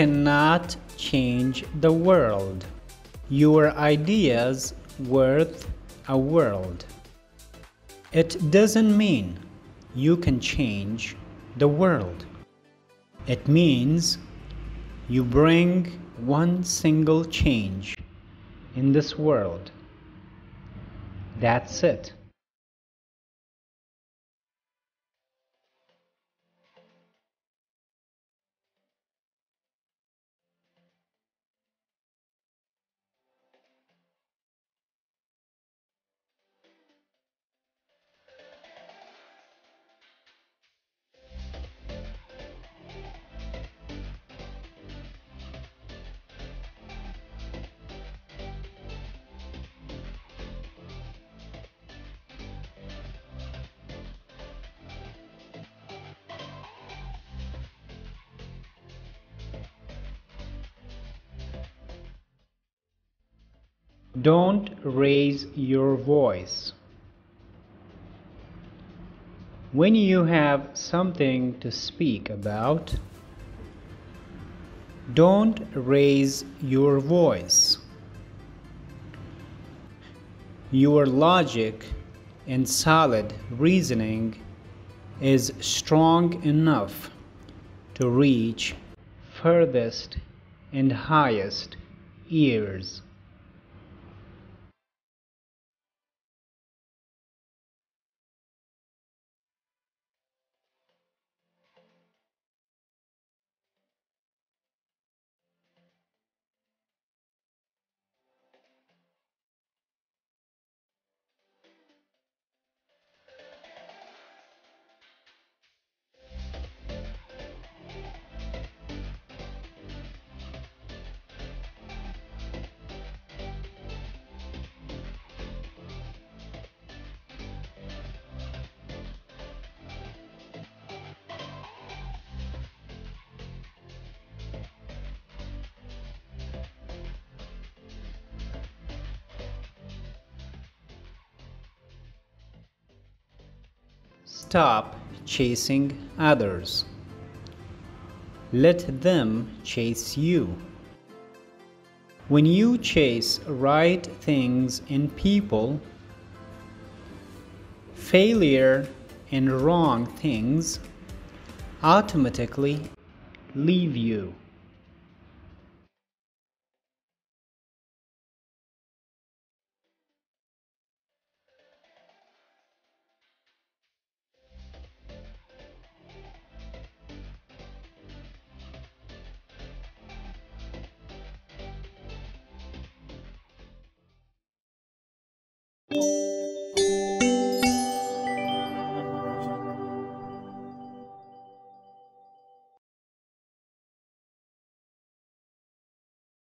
cannot change the world. Your ideas worth a world. It doesn't mean you can change the world. It means you bring one single change in this world. That's it. Don't raise your voice. When you have something to speak about, don't raise your voice. Your logic and solid reasoning is strong enough to reach furthest and highest ears. Stop chasing others. Let them chase you. When you chase right things in people, failure and wrong things automatically leave you.